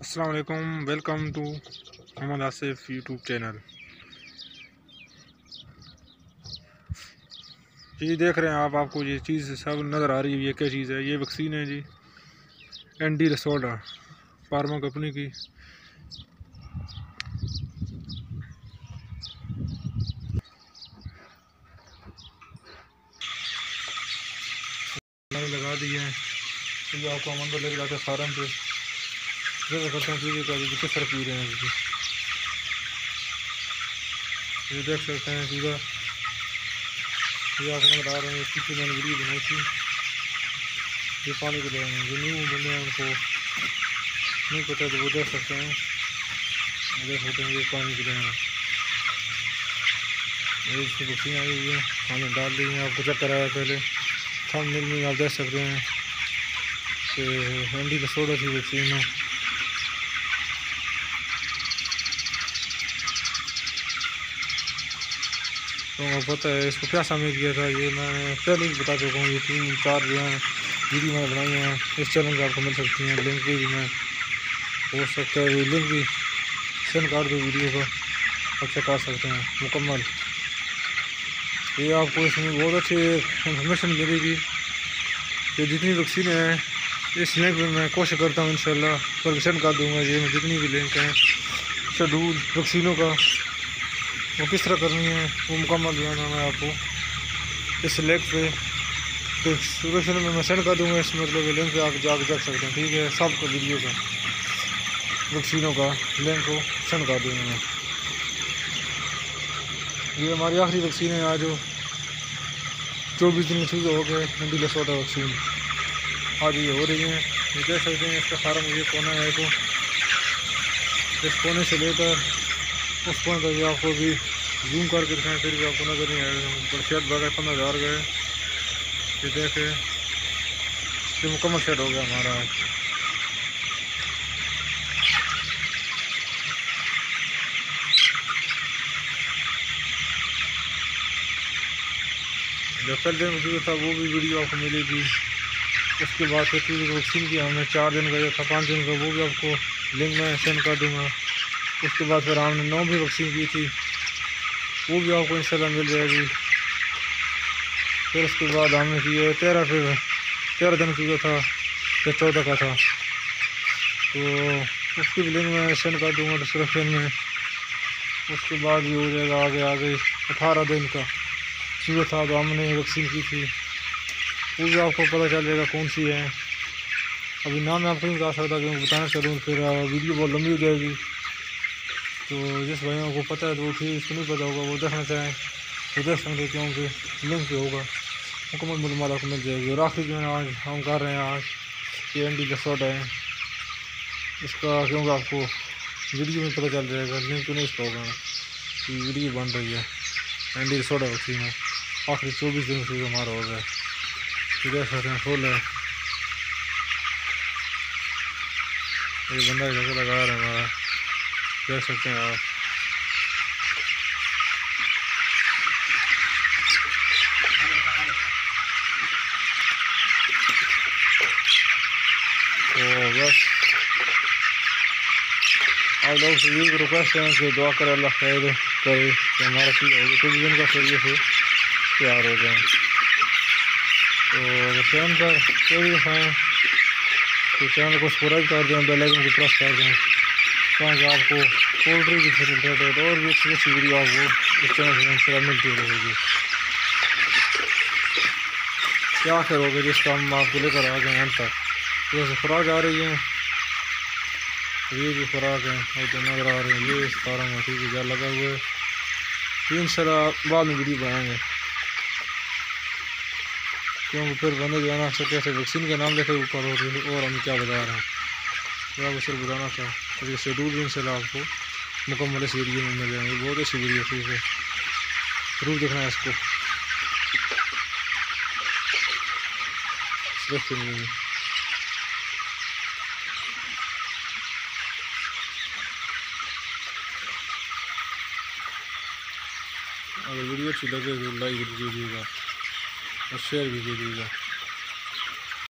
السلام علیکم، welcome to Muhammad Asif YouTube channel. جی دیکھ رہے ہیں آپ آپ کو یہ چیز سب نظر آ رہی ہے، یہ کیا چیز ہے؟ یہ ویکسین ہے جی این ڈی رسوڈا فارما کمپنی کی۔ لگا دی ہے آپ کو اندر لے کے جاتے ہیں فارم پہ۔ کرتے ہیں کا جی کس طرح پی رہے ہیں یہ دیکھ سکتے ہیں سیدھا یہ آپ کو بتا رہے ہیں کسی میں نے ویڈیو بنائی تھی یہ پانی کو لے رہے ہیں جو نیو بندے ہیں ان کو نہیں پتہ تو وہ دیکھ سکتے ہیں دیکھ سکتے ہیں یہ پانی کو لے رہے ہیں یہ اس کی بکسیں آئی ہوئی ہیں پانی ڈال دی ہیں آپ کو چیک کرایا پہلے تھم مل میں آپ دیکھ سکتے ہیں کہ ہینڈی کا سوڈا تھی ویکسین میں تو پتہ ہے اس کو کیا سمجھ کیا تھا یہ میں پہلے ہی بتا چکا ہوں یہ تین چار جو ہیں ویڈیو میں نے بنائی ہیں اس چینل پہ آپ کو مل سکتی ہیں لنک بھی میں ہو سکتا ہے لنک بھی سینڈ کر دو ویڈیو کو آپ کر سکتے ہیں مکمل یہ آپ کو اس میں بہت اچھی انفارمیشن ملے گی کہ جتنی ویکسینیں ہیں اس لنک میں میں کوشش کرتا ہوں انشاءاللہ پر سینڈ کر دوں گا یہ میں جتنی بھی لنک ہیں شیڈول ویکسینوں کا وہ کس طرح کرنی ہے؟ وہ مکمل جو ہے نا میں آپ کو اس لیک پہ ڈسکرپشن میں میں سینڈ کر دوں گا، اس مطلب لنک پہ آپ جا کے دیکھ سکتے ہیں، ٹھیک ہے؟ سب کا ویڈیو کا ویکسینوں کا لنک کو سینڈ کر دوں گا میں۔ یہ ہماری آخری ویکسین ہے، آج چوبیس دن شروع ہو گئے ہندی لسوٹا ویکسین آج یہ ہو رہی ہیں، یہ دیکھ سکتے ہیں، اس کا سارا مجھے کونا ہے تو اس کونے سے لے کر اس کونے تک بھی آپ کو بھی زوم کر کے دکھائیں، پھر بھی آپ کو نظر نہیں آئے۔ گا شیڈ بڑھ گئے پندرہ ہزار گئے۔ یہ دیکھیں، یہ مکمل شیڈ ہو گیا ہمارا۔ آج جو پہلے دن ویڈیو تھا، وہ بھی ویڈیو آپ کو ملے گی اس کے بعد پھر ویکسین کیا۔ ہم نے چار دن کا یا تھا، پانچ دن کا، وہ بھی آپ کو لنک میں سینڈ کر دوں گا۔ اس کے بعد پھر ہم نے نو بھی ویکسین کی تھی۔ وہ بھی آپ کو انشاءاللہ مل جائے گی۔ پھر اس کے بعد ہم نے کی تیرہ پھر تیرہ دن کی تھا پھر چودہ کا تھا۔ تو اس کی بھی لنک میں سینڈ کر دوں گا ڈسکرپشن میں۔ اس کے بعد بھی ہو جائے گا آگے آگے اٹھارہ دن کا۔ شروع تھا تو ہم نے ویکسین کی تھی۔ وہ بھی آپ کو پتہ چل جائے گا کون سی ہے۔ ابھی نام میں آپ کو نہیں بتا سکتا کہ میں بتانا چلوں پھر ویڈیو بہت لمبی ہو جائے گی۔ تو جس بھائیوں کو پتہ ہے تو وہ ٹھیک اس کو نہیں پتہ ہوگا، وہ دیکھنا چاہیں وہ دیکھ سکتے کیونکہ لنک پہ ہوگا۔ مکمل معلومات کو مل جائے گی۔ اور آخری جو ہے آج ہم کر رہے ہیں، آج یہ این ڈی لسوڈا ہے اس کا کیونکہ آپ کو ویڈیو میں پتہ چل جائے گا، لنک تو نہیں اس کا ہوگا۔ کہ ویڈیو بن رہی ہے۔ این ڈی لسوڈا ویکسین ہے آخری چوبیس دن سے ہمارا ہو گیا۔ یہ دیکھ سکتے ہیں، فل ہے۔ یہ بندہ لگا رہا ہے۔ ہمارا دیکھ سکتے ہیں آپ؟ تو بس۔ آپ لوگ سے یہ ریکویسٹ ہیں کہ دعا کرے اللہ خیر کرے کہ ہمارا ٹھیک ہوگا کچھ دن کا سریے سے تیار ہو جائیں۔ تو اگر چینل پر کوئی بھی ہیں تو چینل کو سبسکرائب کر دیں، بیل آئکن کو پریس کر دیں۔ تاکہ آپ کو پولٹری کی ریلیٹڈ اور بھی اچھی اچھی ویڈیو آپ کو اس چینل سے انشاء ملتی رہے گی۔ کیا خیر ہوگا جس کا ہم آپ کو لے کر آ گئے اینڈ تک۔ جیسے خوراک آ رہی ہے یہ بھی خوراک ہے اور جو نظر آ رہے ہیں، یہ اس کاروں میں ٹھیک ہے لگا ہوا ہے۔ ان شاء اللہ بعد میں ویڈیو بنائیں گے۔ کیونکہ پھر بندے جو ہے نا سر کیسے ویکسین کے نام لے کے اوپر ہو رہی ہے اور ہم کیا بتا رہے ہیں۔ یہ آپ کو صرف بتانا تھا تو یہ شیڈول بھی ان شاء اللہ آپ کو مکمل اس ویڈیو میں مل جائیں گے بہت اچھی ویڈیو ٹھیک ہے ضرور دیکھنا ہے اس کو ملیں گے اگر ویڈیو اچھی لگے تو لائک بھی کیجیے گا اور شیئر بھی کیجیے گا